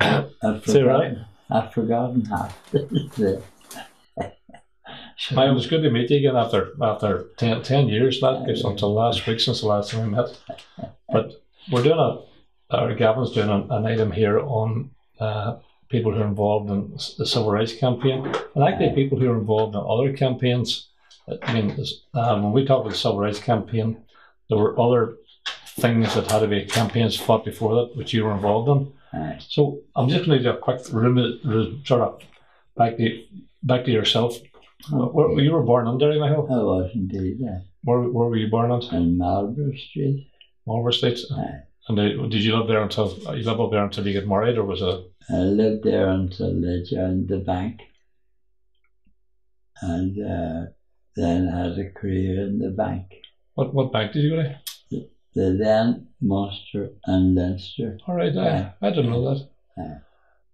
I've Is that right? forgotten, I've forgotten half it was good to meet you again after after 10, 10 years. That gives until last week since the last time we met. But we're doing a, or Gavin's doing an, an item here on uh, people who are involved in the civil rights campaign, and actually people who are involved in other campaigns. I mean, uh, when we talk about the civil rights campaign, there were other things that had to be campaigns fought before that, which you were involved in. So I'm just going to do a quick room, sort of back to back to yourself. Where, you were born in Derry, Michael? I was indeed uh, Where, where were you born at? in Marlborough Street. Marlborough State? Aye. And uh, did you live there until you live up there until you get married, or was it? I lived there until they joined the bank. And uh, then had a career in the bank. What what bank did you go to? The then Munster and Leinster. All right, I. I didn't know that.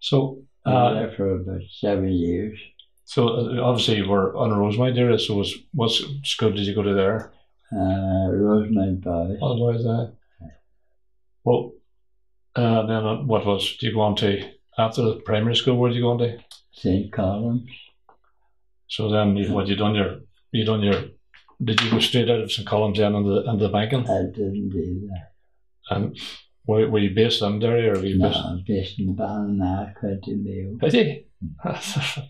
So, I was uh, there for about seven years. so uh, obviously you were on Rosemount area. So was what school did you go to there? Uh, Rosemount Boys. Otherwise, uh, well, uh, then uh, what was? Do you go on to after the primary school? Where did you go on to? St. Columb's. So then, you, what you done your you done your? Did you go straight out of St Columb's then into the, into the banking? I didn't do that. And were, were you based in Derry or were you No, based? I'm based in Ballina, County Mayo. Did you?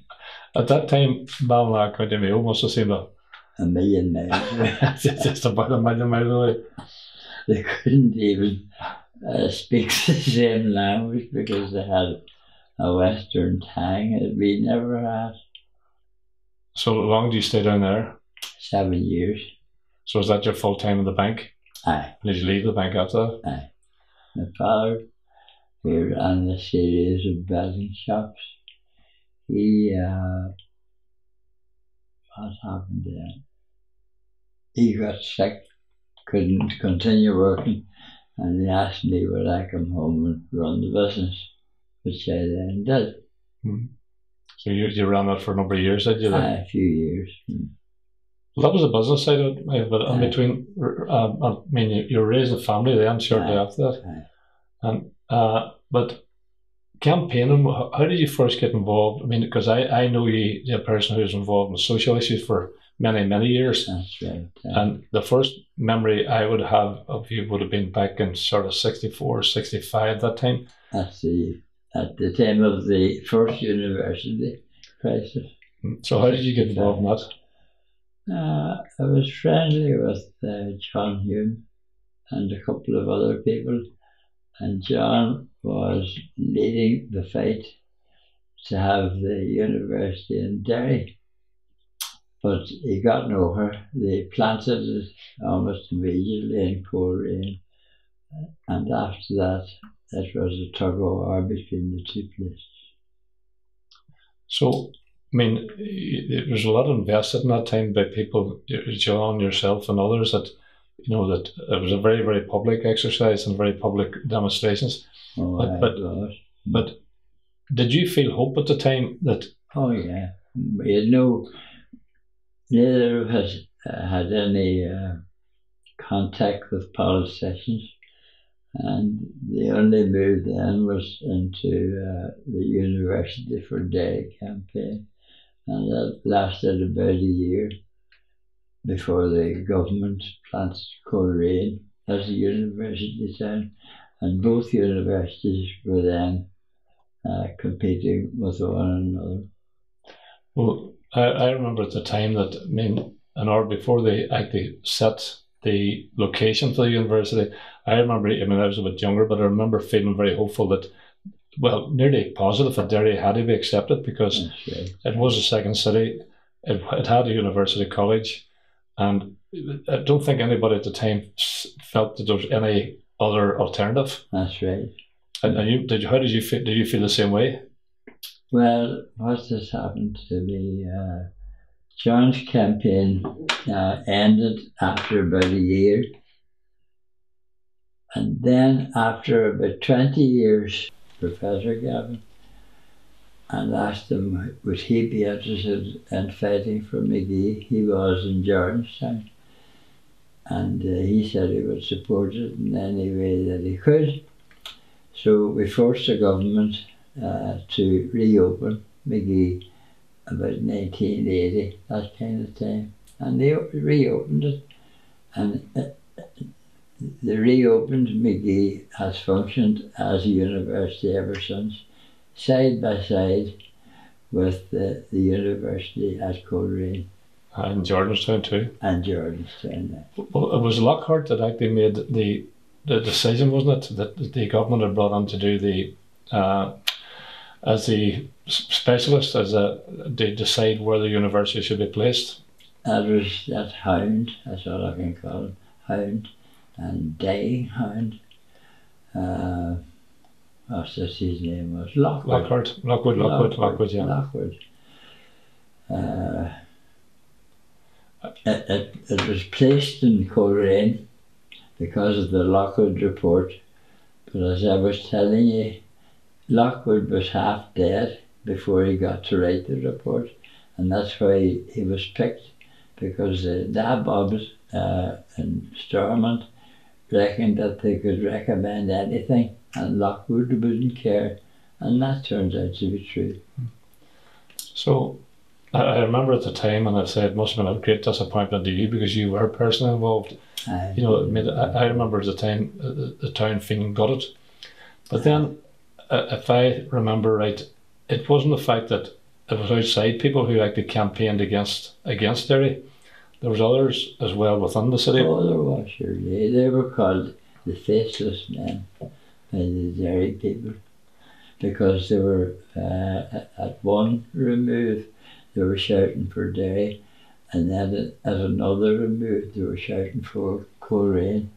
At that time, Ballina, County Mayo must have seemed a, A million miles. just about a million miles away. they couldn't even uh, speak the same language because they had a Western tang that we never had. So long do you stay down there? Seven years. So was that your full time in the bank? Aye. Did you leave the bank after that? My father, who ran a series of betting shops, he, uh, what happened then? He got sick, couldn't continue working, and he asked me would I come home and run the business, which I then did. So you, you ran that for a number of years, did you? Aye, a few years. Well, that was the business side of it, but in between, uh, I mean, you, you raising a family then shortly Aye. after that. Aye. And, uh, but campaigning, how did you first get involved? I mean, because I, I know you, the person who's involved in social issues for many, many years. That's right. uh, And the first memory I would have of you would have been back in sort of 64, 65 that time. That's the, at the time of the first university crisis. So how did you get involved in that? Uh, I was friendly with uh, John Hume and a couple of other people, and John was leading the fight to have the university in Derry. But he got nowhere. They planted it almost immediately in Coleraine, and after that, it was a tug of war between the two places. So, I mean, there was a lot invested in that time by people, John, yourself, and others that, you know, that it was a very, very public exercise and very public demonstrations. Oh, But- but- But did you feel hope at the time that, Oh yeah, you know. Neither of us uh, had any uh, contact with politicians, and the only move then was into uh, the University for Derry campaign, and that lasted about a year before the government planted Coleraine as a university town, and both universities were then uh, competing with one another. well, I, I remember at the time that, I mean, an hour before they actually set the location for the university, I remember, I mean, I was a bit younger, but I remember feeling very hopeful that, well, nearly positive that Derry had to be accepted because That's right. it was a second city. It, it had a university college, and I don't think anybody at the time felt that there was any other alternative. That's right. And, and you did. You, how did you feel? Did you feel the same way? Well, what has happened to me? Uh, John's campaign uh, ended after about a year. And then, after about 20 years, Professor Gavin, and asked him would he be interested in fighting for Magee. He was in Georgetown. And uh, he said he would support it in any way that he could. So we forced the government uh, to reopen Magee about 1980, that kind of time. And they reopened it. And they reopened Magee has functioned as a university ever since, side by side with the, the university at Coleraine And Jordanstown too. and Jordanstown. Well, it was Lockhart that actually made the the decision, wasn't it, that the government had brought in to do the uh, as the specialist as a to decide where the university should be placed. That was that hound, that's all I can call him, hound, and dying hound. Uh, what's this his name was? Lockwood. Lockhart, Lockwood, Lockwood, Lockwood, yeah. Lockwood. Uh, it, it, it was placed in Coleraine because of the Lockwood report. But as I was telling you, Lockwood was half dead before he got to write the report. And that's why he, he was picked because the nabobs uh, in Stormont reckoned that they could recommend anything and Lockwood wouldn't care. And that turns out to be true. So I, remember at the time, and I said it must have been a great disappointment to you because you were personally involved. I, You know, it made, I, I remember at the time uh, the, the town feeling it, But then, uh, if I remember right, it wasn't the fact that it was outside people who actually campaigned against against Derry. There was others as well within the city. Oh, there was surely. They were called the faceless men by the Derry people because they were uh, at- one remove they were shouting for Derry, and then at another remove they were shouting for Coleraine.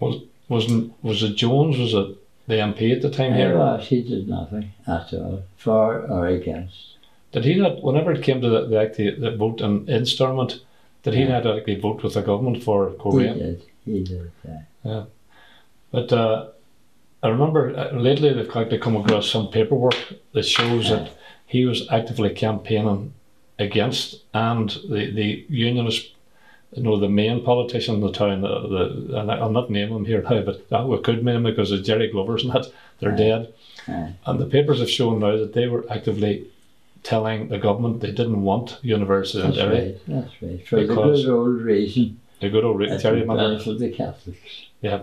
Was wasn't was it Jones? Was it the MP at the time He here? was. He did nothing at all, for or against. Did he not? Whenever it came to the, the actually the vote in, in Stormont, did he Yeah. not actually vote with the government for He Korea? did. He did. Uh, But uh, I remember uh, lately they've actually come across some paperwork that shows that he was actively campaigning against and the, the unionist, you know, the main politician in the town, uh, the, and I- I'll not name him here now, but uh, we could name him because it's Jerry Glover's and that, they're dead. And the papers have shown now that they were actively telling the government they didn't want university in that's Derry. right. That's right. For the good old reason. The good old That Terry remember. benefit the Catholics. Yeah.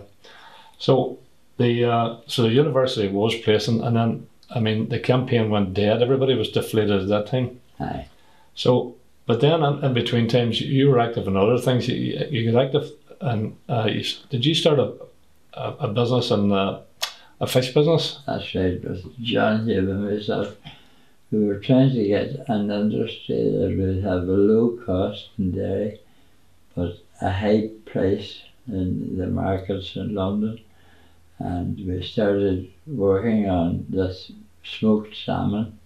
So the uh, so the university was placing, and then I mean the campaign went dead. Everybody was deflated at that time. Aye. So, but then in, in between times, you, were active in other things. You, you got active, and uh, you, did you start a a, a business and uh, a fish business? That's right, John and myself. We were trying to get an industry that would have a low cost in Derry, but a high price in the markets in London. And we started working on this smoked salmon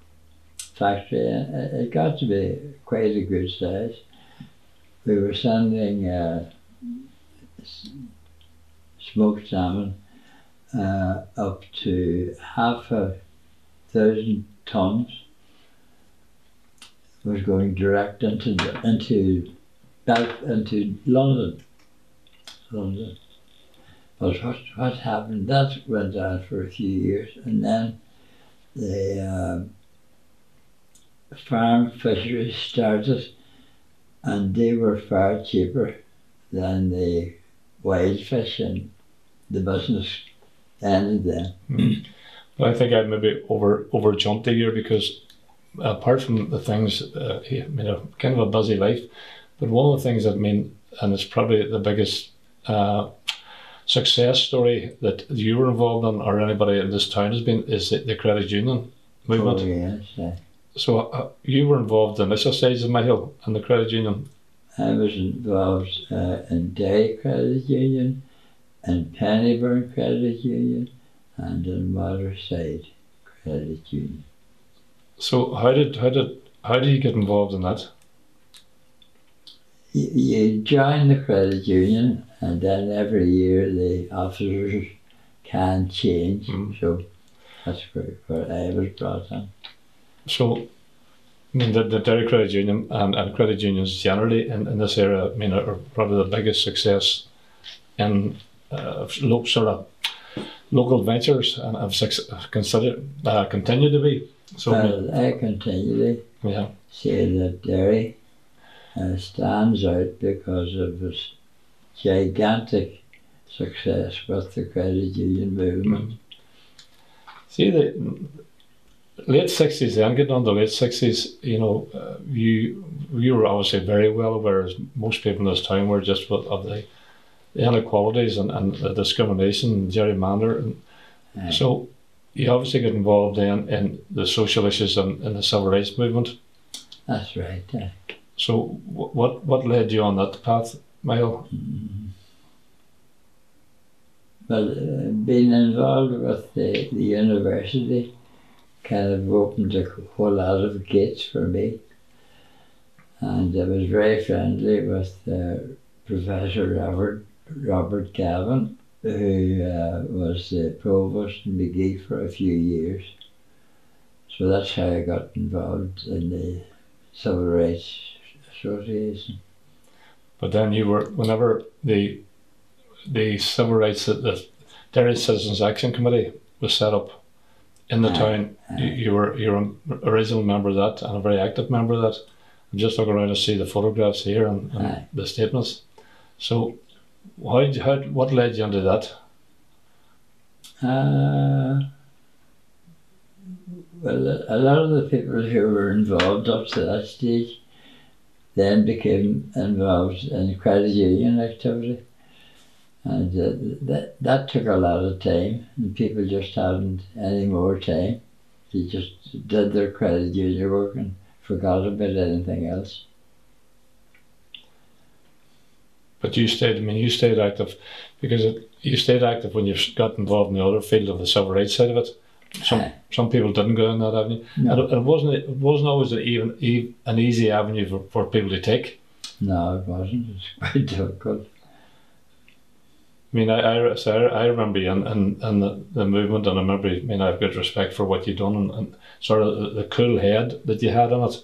factory. It got to be quite a good size. We were sending uh, smoked salmon uh, up to half a thousand tons was going direct into into back into London. London. But what what happened? That went on for a few years, and then the um farm fisheries started, and they were far cheaper than the wild fish, and the business ended then. But I think I maybe over over jumped a year because apart from the things, uh, I mean, a kind of a busy life, but one of the things that I mean, and it's probably the biggest uh, success story that you were involved in, or anybody in this town has been, is the, the credit union movement. Oh, yes, So uh, you were involved in this stage of my hill and the credit union. I was involved uh, in Derry Credit Union, and Pennyburn Credit Union, and in Waterside Credit Union. So how did how did how did you get involved in that? You, you join the credit union, and then every year the officers can change. Mm. So that's where, where I was brought in. So, I mean, the, the Derry Credit Union and, and credit unions generally in, in this area, I mean, are probably the biggest success in uh, lo- sort of local ventures and have suc- considered uh, continued to be. So Well, I continually yeah, say that Derry uh, stands out because of its gigantic success with the credit union movement. see the late sixties I'm getting on the late sixties, you know, uh, you you were obviously very well aware, as most people in this town were, just with, of the, inequalities and, and the discrimination, and gerrymander, and so you obviously get involved in, in the social issues and in the civil rights movement. That's right. aye. So wh- what what led you on that path, Mile? Mm. Well, uh, being involved with the, the university kind of opened a whole lot of gates for me. And I was very friendly with uh, Professor Robert, Robert Gavin, who uh, was the provost in Magee for a few years. So that's how I got involved in the Civil Rights Association. But then you were whenever the the civil rights the, the Derry Citizens Action Committee was set up in the Aye, town. You, aye. you were you were an original member of that and a very active member of that. I'm just looking around to see the photographs here and, and the statements. So, how, how what led you into that? Uh, well, a lot of the people who were involved up to that stage then became involved in credit union activity. And uh, that, that took a lot of time, and people just hadn't any more time. They just did their credit union work and forgot about anything else. But you stayed. I mean, you stayed active because it, you stayed active when you got involved in the other field of the civil rights side of it. Some Aye. some people didn't go in that avenue. No. And it, it wasn't it wasn't always an even an easy avenue for, for people to take. No, it wasn't. It's was quite difficult. I mean, I I, so I, I remember you and, and, and the, the movement, and I remember. I mean, I have good respect for what you've done and, and sort of the, the cool head that you had on it,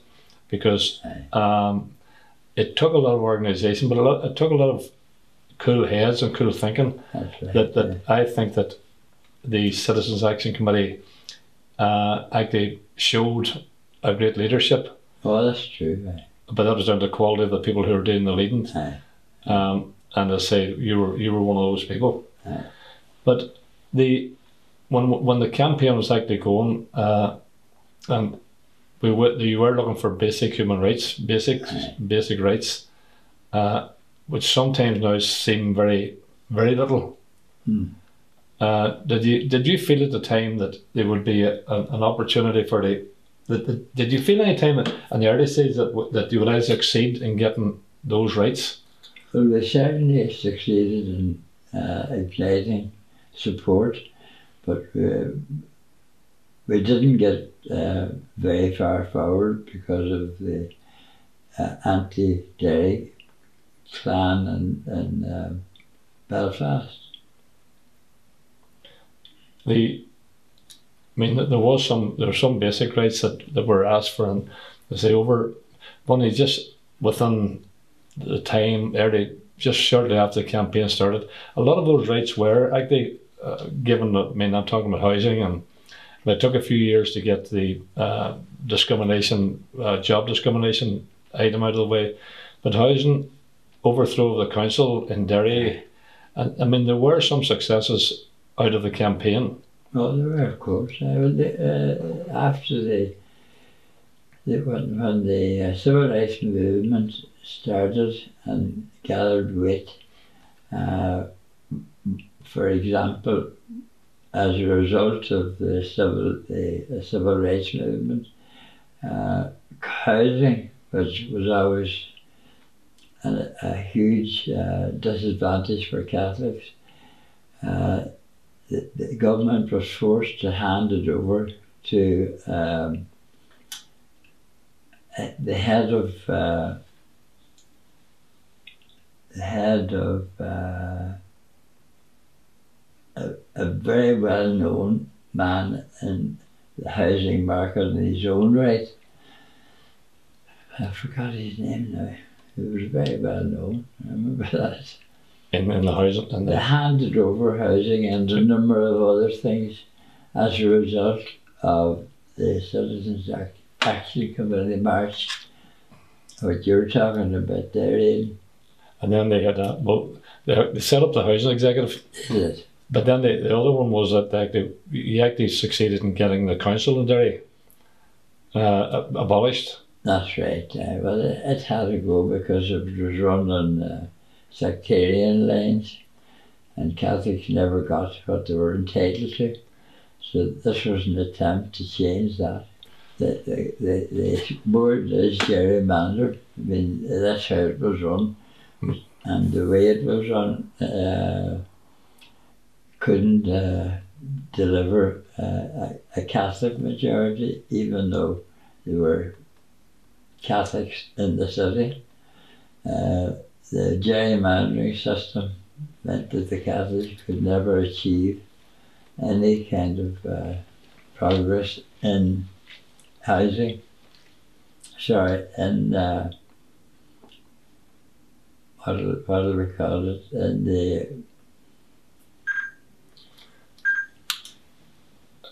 because um, it took a lot of organisation, but a lot, it took a lot of cool heads and cool thinking right. that, that I think that the Citizens Action Committee uh, actually showed a great leadership, Oh, that's true. Aye. but that was down to the quality of the people who were doing the leading. Aye. Um, and I say you were you were one of those people. But the when when the campaign was actually going, uh, and we were you were looking for basic human rights, basic basic rights, uh, which sometimes now seem very very little. Hmm. Uh, did you did you feel at the time that there would be a, an, an opportunity for the, the, the did you feel any time in the early stage that that you would actually succeed in getting those rights? Well, we certainly succeeded in uh, igniting support, but uh, we didn't get uh, very far forward because of the uh, anti-Derry clan in, in um Belfast. the I mean there was some there were some basic rights that, that were asked for and they say over only just within the time early just shortly after the campaign started a lot of those rights were actually uh, given I mean I'm talking about housing and it took a few years to get the uh, discrimination uh, job discrimination item out of the way. But housing overthrow of the council in Derry. And I mean there were some successes out of the campaign. Well, there were, of course. Uh, after the, the when, when the uh, civil rights movement started and gathered weight, uh, for example, as a result of the civil the, civil rights movement, uh, housing was was always a, a huge uh, disadvantage for Catholics. Uh, the, the government was forced to hand it over to um, the head of uh, the head of uh, a, very well known man in the housing market in his own right. I forgot his name now. He was very well known. I remember that. in, in the housing. And They handed over housing and a number of other things as a result of the Citizens Ac- Action Committee March, what you're talking about there, Ian, and then they had a, well, they, they set up the housing executive, it? But then the, the other one was that they actually, he actually succeeded in getting the council in Derry uh, abolished. That's right. Uh, well, it, it had to go because it was run on uh, sectarian lines, and Catholics never got what they were entitled to. So this was an attempt to change that. The the the, the board is gerrymandered. I mean, that's how it was run, and the way it was run uh, couldn't uh, deliver uh, a, a Catholic majority, even though there were Catholics in the city. Uh, the gerrymandering system meant that the Catholics could never achieve any kind of uh, progress in housing. Sorry, in uh, what what do we call it? In the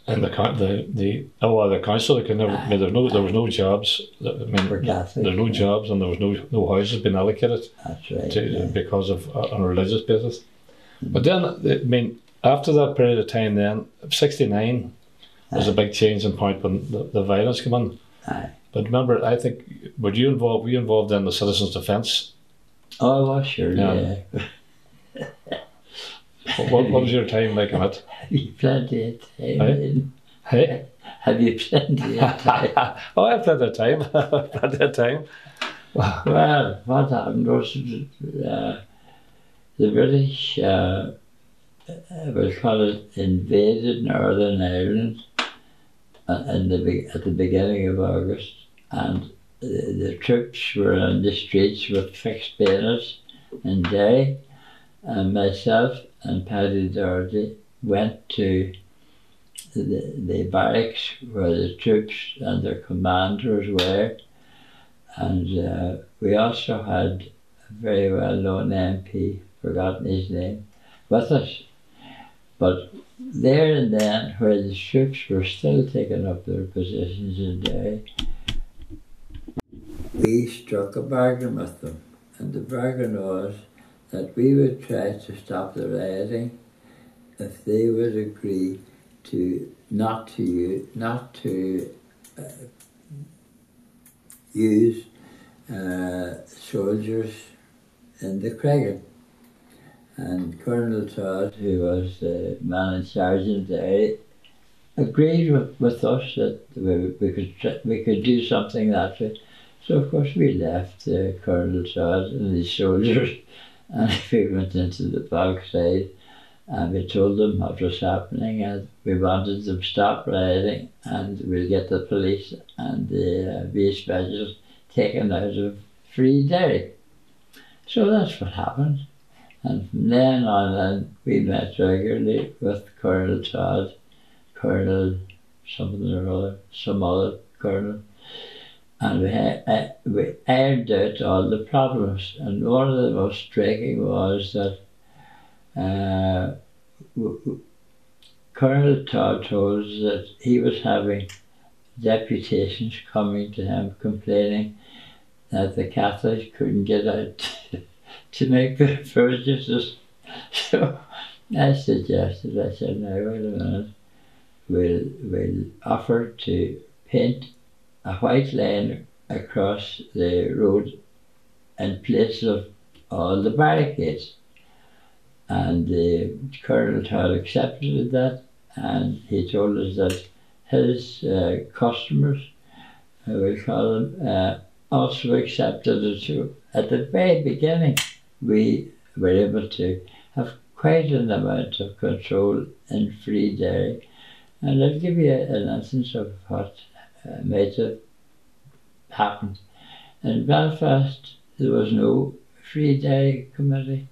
And the the the oh the council they could never. I mean, there was no there was no jobs. I mean, there's no jobs and there was no no houses being allocated. That's right. to, yeah. because of uh, on a religious basis. But then, I mean, after that period of time, then '69 was a big change in point when the, the violence came in. Aye. But remember, I think were you involved? Were you involved in the citizens' defence? Oh, well, sure, Yeah. yeah. What, what, was your time like on it? Have you plenty of time? Ian? Hey, Have you plenty of time? oh, I have plenty of time. plenty of time. well, what happened was uh, the British, uh, uh, we'll invaded Northern Ireland uh, in the, at the beginning of August, and the, the troops were on the streets with fixed bayonets and Derry, and myself and Paddy Doherty went to the, the barracks where the troops and their commanders were, and uh, we also had a very well known MP, forgotten his name, with us. But there and then, where the troops were still taking up their positions in Derry, we struck a bargain with them. And the bargain was that we would try to stop the rioting if they would agree to not to use, not to uh, use uh, soldiers in the Craig. And Colonel Todd, who was the man in charge in Derry, agreed with, with us that we, we could we could do something that way. So of course we left uh, Colonel Todd and his soldiers, and we went into the Bogside, and we told them what was happening, and we wanted them to stop rioting, and we'll get the police and the uh, specials taken out of Free Derry. So that's what happened. And from then on, then we met regularly with Colonel Todd, Colonel something or other, some other colonel, and we, uh, we ironed out all the problems. And one of the most striking was that uh, Colonel Todd told us that he was having deputations coming to him complaining that the Catholics couldn't get out to make the purchases. So I suggested, I said, now wait a minute, we'll, we'll offer to paint a white line across the road in place of all the barricades. And the Colonel had accepted that and he told us that his uh, customers, I will call them, uh, also accepted it too. At the very beginning, we were able to have quite an amount of control in Free Derry. And I'll give you an instance of what uh, might have happened. In Belfast, there was no Free day Committee,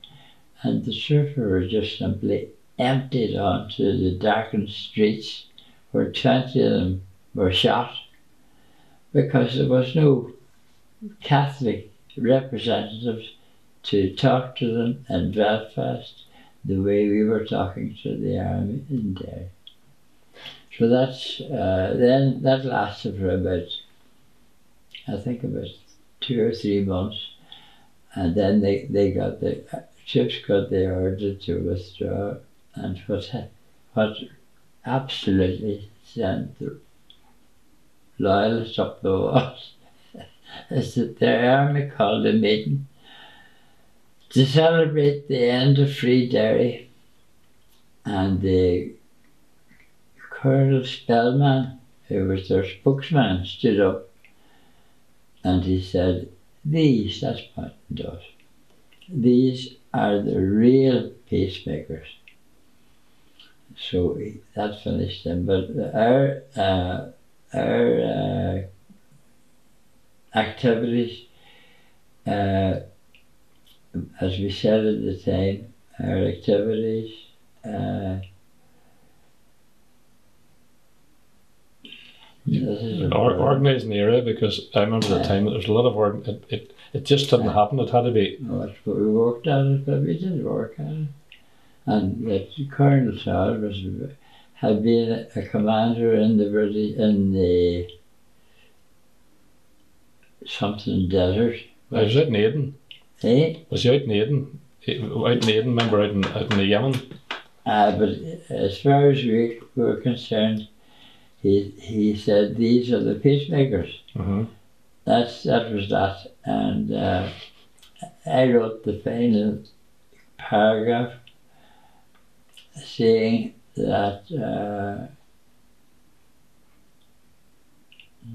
and the surfer were just simply emptied onto the darkened streets where 20 of them were shot because there was no Catholic representatives to talk to them in Belfast the way we were talking to the army in Derry. So that's uh, then that lasted for about I think about two or three months, and then they, they got the ships got the order to withdraw, and what what absolutely sent the loyalists up the walls is that the army called a meeting to celebrate the end of Free Derry and the Colonel Spellman, who was their spokesman, stood up and he said, These, that's what it does, these are the real peacemakers. So that finished them. But our, uh, our uh, activities, uh, as we said at the time, our activities uh, Or, organising the area because I remember the time that there was a lot of work. It, it, it just didn't happen. It had to be. Well, that's what we worked at it, but we did work at it. And that Colonel Saul was had been a commander in the British in the something desert. I was out in Aden. Eh? Was he out in Aden? Out in Aden, remember out in, out in the Yemen? Uh, but as far as we were concerned, he he said these are the peacemakers. Mm-hmm. That's that was that, and uh, I wrote the final paragraph saying that. Uh,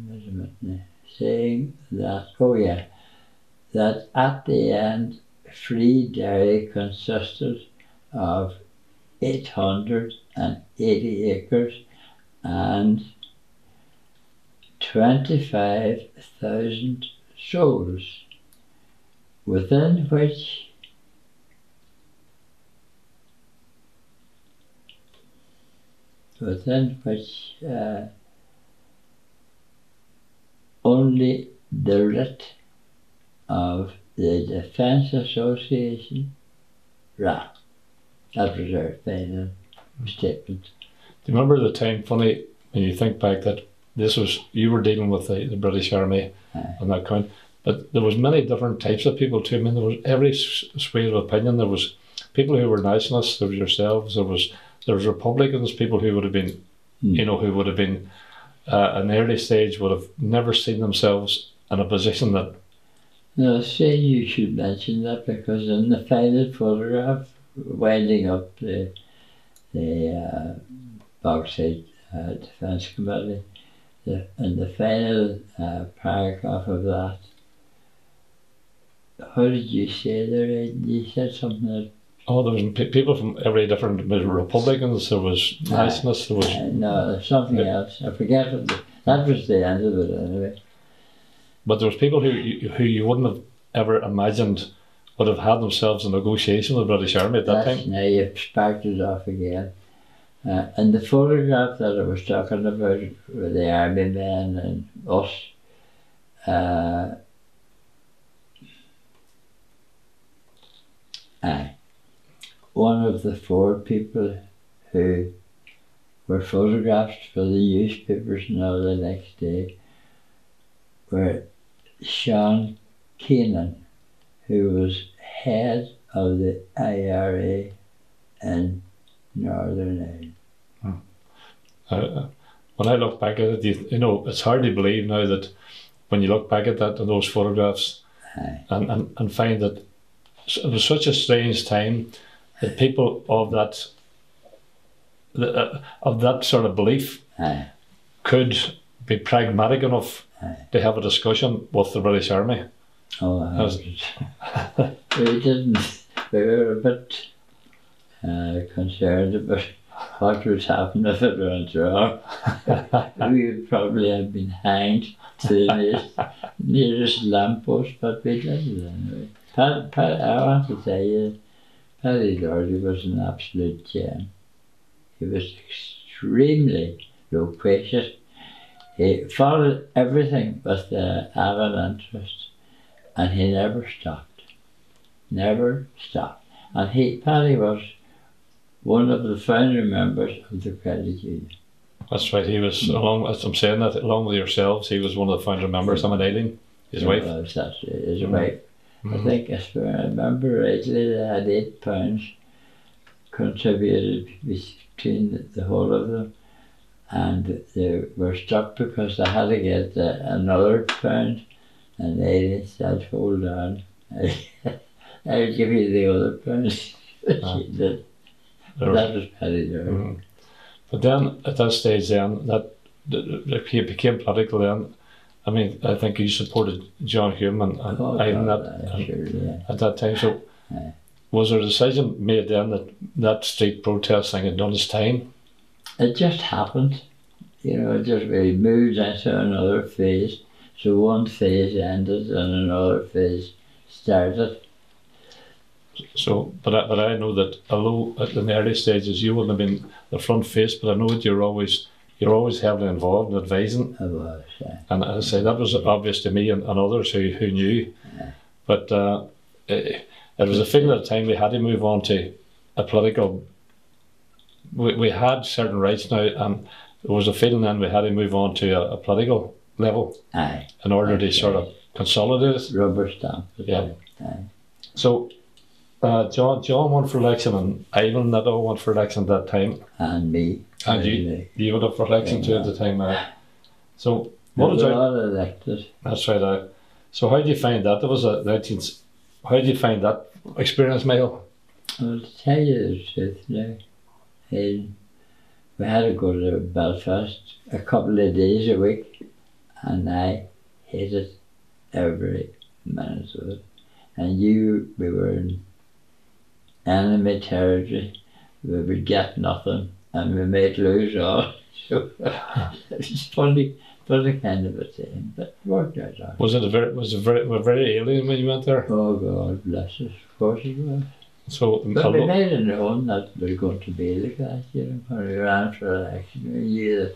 wait a minute, saying that oh yeah, that at the end, Free Derry consisted of eight hundred and eighty acres and 25,000 souls, within which within which uh, only the writ of the Defence Association, RA, that was our final statement. Do you remember the time, funny, when you think back that this was, you were dealing with the, the British Army Aye. on that count, but there was many different types of people too. I mean, there was every sway of opinion. There was people who were nationalists, there was yourselves, there was there was Republicans, people who would have been, Mm. you know, who would have been uh, an early stage would have never seen themselves in a position that No, say you should mention that because in the final photograph, winding up the the uh, Bogside uh, Defence Committee, the, in the final uh, paragraph of that, how did you say there? You said something that oh, there was pe- people from every different Republicans, there was Aye. nationalists, there was uh, no, there's something Yeah. else. I forget what the, that was the end of it anyway. But there was people who you- who you wouldn't have ever imagined would have had themselves in negotiation with the British Army at that That's time. now you've sparked it off again. Uh, and the photograph that I was talking about with the army men and us, uh, aye, one of the four people who were photographed for the newspapers now the next day were Sean Keenan, who was head of the IRA in Northern Ireland. Uh, when I look back at it, you, you know, it's hard to believe now that when you look back at that and those photographs Aye. and, and, and find that it was such a strange time that people of that the, uh, of that sort of belief Aye. could be pragmatic enough Aye. to have a discussion with the British Army. Oh, was. we didn't. We were a bit uh, concerned about what would happen if it went wrong. we would probably have been hanged to the nearest, nearest lamppost, but we did it anyway. Pat, Pat, I want to tell you, Paddy Doherty was an absolute gem. He was extremely loquacious. He followed everything with the avid interest, and he never stopped. never stopped. And he, Paddy was one of the founding members of the credit union. That's right. He was along. As I'm saying that along with yourselves, he was one of the founder members. Emma Eiling, his He wife. was, that's his Mhm. wife. I Mhm. think, if I remember rightly, they had eight pounds contributed between the- the whole of them. And they were stuck because they had to get uh, another pound. And they said, hold on, I'll give you the other pound. Ah. She did. There was- That was Paddy Doyle. Mhm. But then at that stage, then that that- that he became political. Then, I mean, I think you supported John Hume and, and Oh, Ivan God, that, I and- sure did. at that time. So, Aye. was there a decision made then that that street protest thing had done its time? It just happened. You know, it just we moved into another phase. So one phase ended and another phase started. So, but I, but I know that although at in the early stages you wouldn't have been the front face, but I know that you're always you're always heavily involved in advising. I was. Uh, And I say, that was obvious to me and, and others who, who knew. But uh, it, it was a feeling at the time we had to move on to a political. We, we had certain rights now, and there was a feeling then we had to move on to a, a political level aye, in order to sort of consolidate it. rubber stamp. Yeah. Aye. So, uh, John John won for election, and Ivan all won for election at that time. And me. And you? really. You would have for election too at the time. Uh, so, what was were it? elected. That's right. Uh, so how did you find that? There was a 19. How did you find that experience, Michael? I'll tell you the truth now, eh, we had to go to Belfast a couple of days a week, and I hated every minute of it. And you, we were in enemy territory, we would get nothing, and we might lose all. So it was funny, funny kind of a thing, but it worked out. all right. Was it a very was it very were very alien when you went there? Oh God bless us, of course it was. So But we made it known that we're going to be like that, you know, when we ran for election. We knew that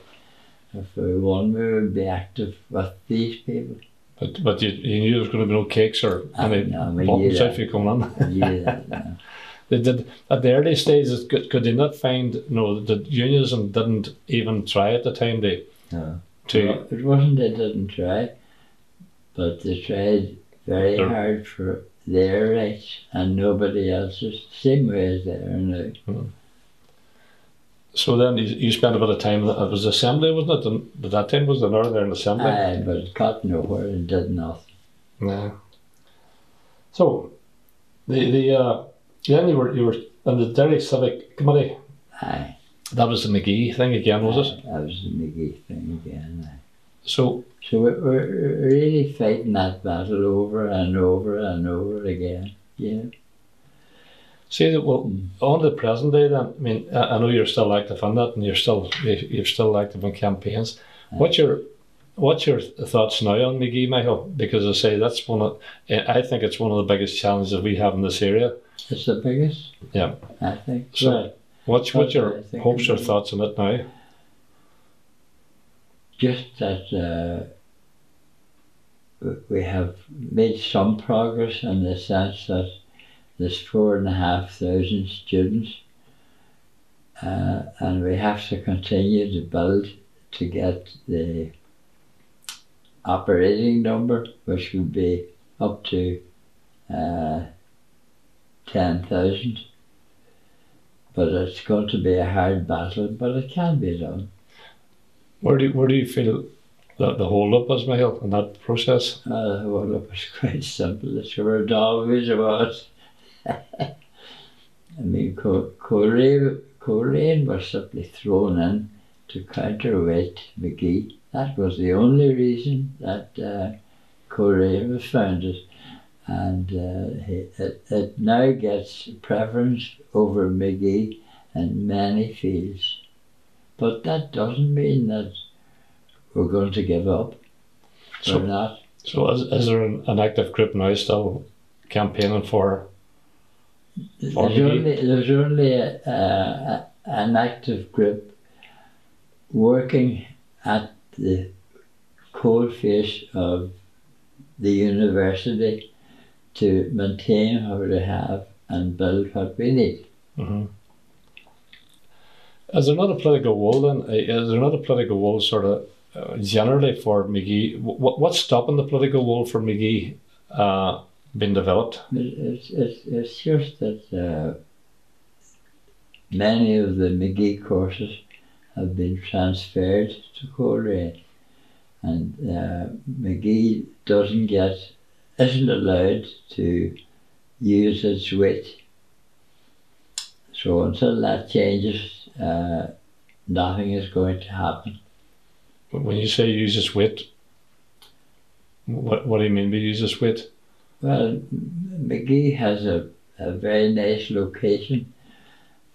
if we won, we would be active with these people. but but you, you knew there was going to be no cakes or Ah, any no, we if you come on. We knew that. They did at the early stages. Could, could they not find you know the unionism didn't even try at the time they No. to Well, it wasn't they didn't try, but they tried very They're- hard for their rights and nobody else's. Same way as they are now. So then you, you spent a bit of time. It was assembly, wasn't it? And at that time was the Northern Assembly. Aye, but it got nowhere and did nothing. Yeah. So, the the uh, then you were you were in the Derry Civic Committee. Aye. That was the Magee thing again, was it? That was the Magee thing again. Aye. So So we're, we're really fighting that battle over and over and over again. Yeah. see that well on the present day. Then I mean I, I know you're still active on that, and you're still you- you're still active in campaigns. What's your What's your thoughts now on Magee, Michael? Because I say that's one of, I think it's one of the biggest challenges we have in this area. It's the biggest. Yeah. I think. So- Well, What's what's your Okay, I think hopes or I'm- thoughts on it now? just that uh, w- we have made some progress in the sense that there's four and a half thousand students, uh, and we have to continue to build to get the operating number, which would be up to uh, 10,000. But it's going to be a hard battle, but it can be done. Where do you, where do you feel the, the hold up was, Michael, in that process? Uh, well, it was quite simple. It's where it always was. I mean, Co- Coleraine, Coleraine was simply thrown in to counterweight Magee. That was the only reason that uh, Coleraine was founded. And uh, it, it now gets preference over Magee in many fields. But that doesn't mean that we're going to give up. So- we're not. So is, is there an, an active group now still campaigning for? There's For Magee? only, there's only a, a, an active group working at the coalface of the university to maintain what we have and build what we need. hmm Is there not a political will then? Is there not a political will sort of uh, generally for Magee? What, what's stopping the political will for Magee uh, being developed? It's, it's, it's just that uh, many of the Magee courses have been transferred to Coleraine, and uh, Magee doesn't get, isn't allowed to use its wit. So until that changes, uh, nothing is going to happen. But when you say use its wit, what, what do you mean by use its wit? Well, Magee has a, a very nice location,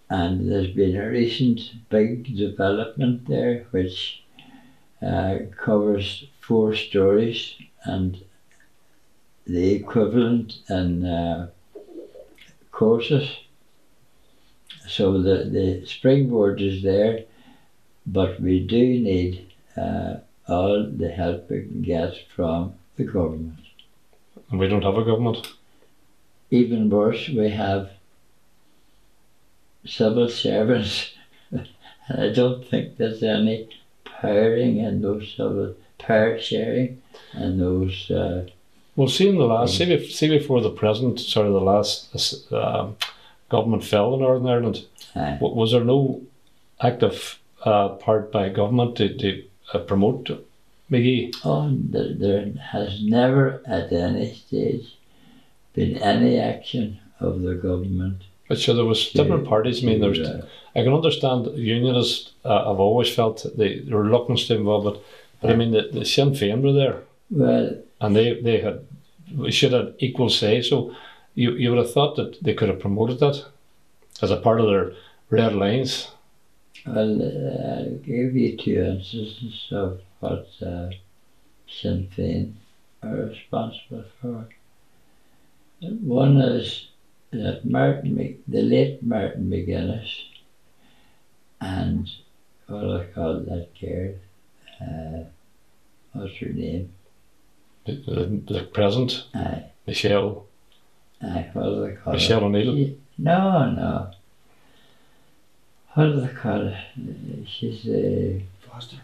and there's been a recent big development there which uh, covers four stories and the equivalent in uh, courses. So the, the springboard is there, but we do need uh, all the help we can get from the government. And we don't have a government. even worse, we have civil servants. I don't think there's any powering in those civil power sharing and those. Uh, Well, see in the last, see, bef- see before the present, sorry, the last um, government fell in Northern Ireland, uh, wa- was there no active uh, part by government to, to uh, promote Magee? oh, there, there has never at any stage been any action of the government. But sure, there was different parties. I mean, there's uh, I can understand unionists uh, have always felt the, the reluctance to involve it, but I mean the, the Sinn Féin were there well, and they, they had should have equal say. So you, you would have thought that they could have promoted that as a part of their red lines. well, uh, I'll give you two instances of what uh, Sinn Féin are responsible for. One is that Martin, the late Martin McGuinness, and what I call that girl? Uh, what's her name? The, the, the present Aye, Michelle aye, what do they call Michelle her? O'Neill. No, no. What do they call her? She's the Foster.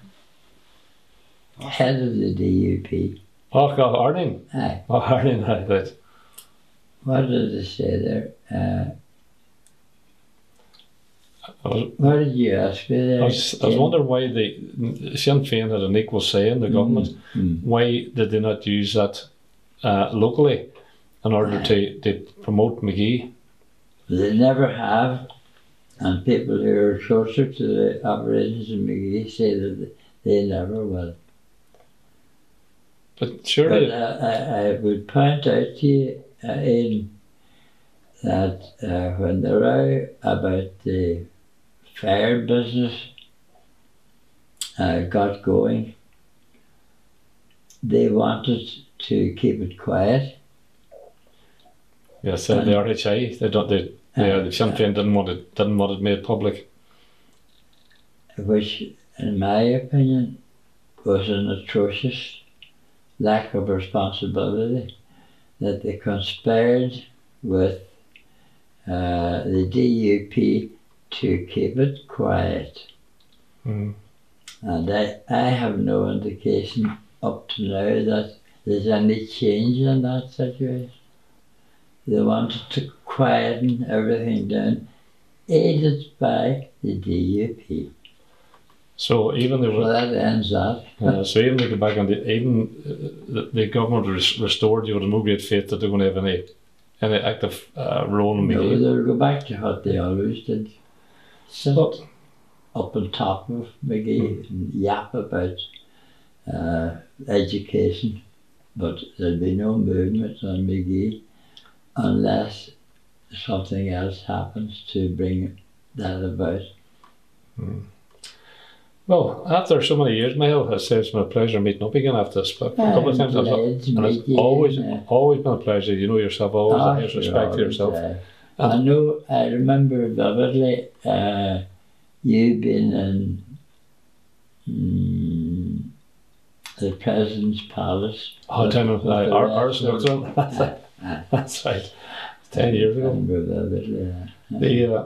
head of the DUP. Oh, God, Arlene. Aye, Oh, Arlene, right, right. what did they say there? Uh, I was, what did you ask me there? I was, I was wondering why the Sinn Féin had an equal say in the government. Mm. Why did they not use that uh, locally in order to, to promote Magee? They never have, and people who are closer to the operations of Magee say that they never will. But But surely, uh, I, I would point out to you, uh, Aidan, that uh, when the row about the fire business uh, got going, they wanted to keep it quiet. yes, uh, the RHI, they don't, they, uh, the Sinn didn't want it, didn't want it made public. which, in my opinion, was an atrocious lack of responsibility that they conspired with uh, the DUP to keep it quiet. Mm. And I, I have no indication up to now that there's any change in that situation. They wanted to quieten everything down, aided by the DUP. So even they So that ends that. uh, so even they go back on the, even uh, the, the government was restored, you have no great faith that they're going to have any, any active uh, role in No, Magee. they'll go back to what they always did. Sit up on top of Magee and yap about uh, education, but there'll be no movement on Magee unless something else happens to bring that about. well, after so many years, Michael, it's it's been a pleasure meeting up again after this. But a couple of times, and it's always, always been a pleasure. You know yourself, always ah, have sure, respect for yourself. I know, I remember vividly uh, you being in mm, the President's Palace. Oh, with- time of uh, the Ar- rest Arson of- O'Donnell. Aye. That's right. Ten years ago. Yeah. The, uh,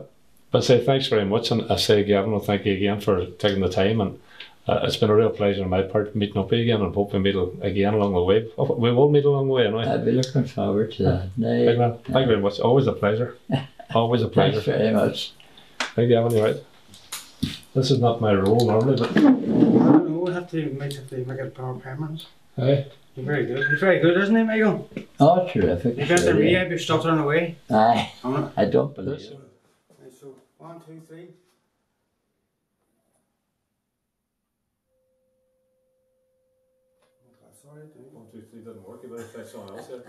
but say thanks very much, and I say Gavin, well, thank you again for taking the time, and uh, it's been a real pleasure on my part meeting up you again, and hope we meet again along the way. Oh, We will meet along the way, anyway. I'll be looking forward to that. Big Nay, man, thank you very much. Always a pleasure. Always a pleasure. thanks pleasure. very much. Thank you, Gavin. You're right. This is not my role normally, but I don't know, we have to make it, to make it power permanent. hey, You're very good. You're very good, isn't he, Michael? Oh, terrific. You got the sure, yeah. rehab, you're stuttering away. Aye, On. I don't believe this, it. So, one, two, three. Okay, sorry,